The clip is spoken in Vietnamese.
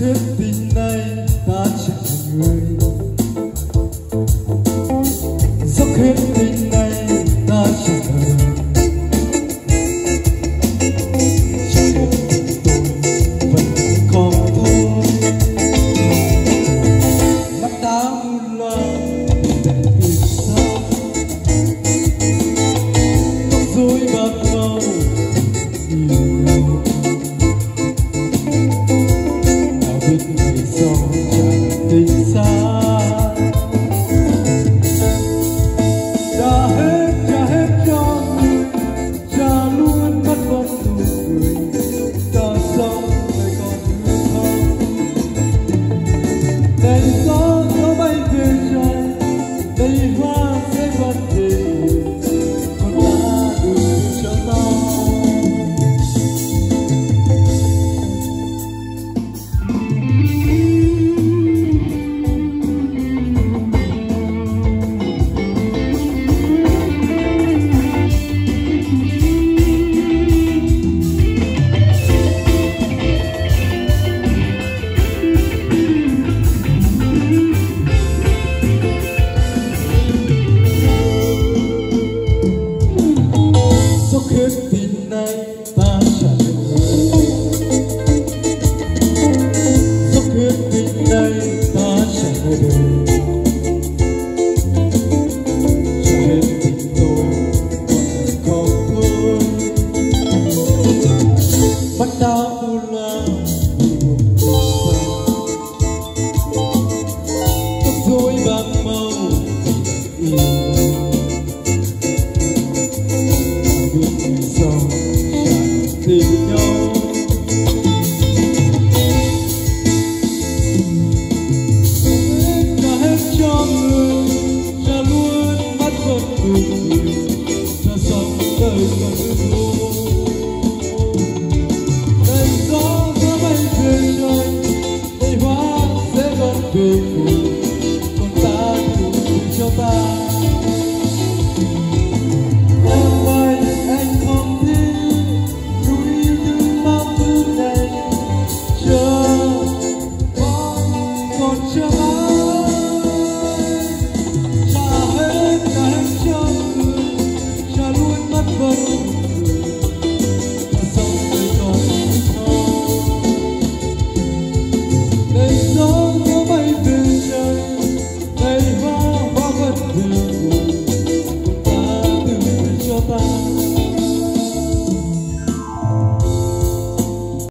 kết tình nay ta chẳng người. Dốc hết tình nay ta chẳng thành Love. sao pulang tóc rối bạc màu vì yêu biết vì sao tình nhau ta hết cho người ta luôn mắt vẫn thương yêu ta sống đời vẫn vui Thank you.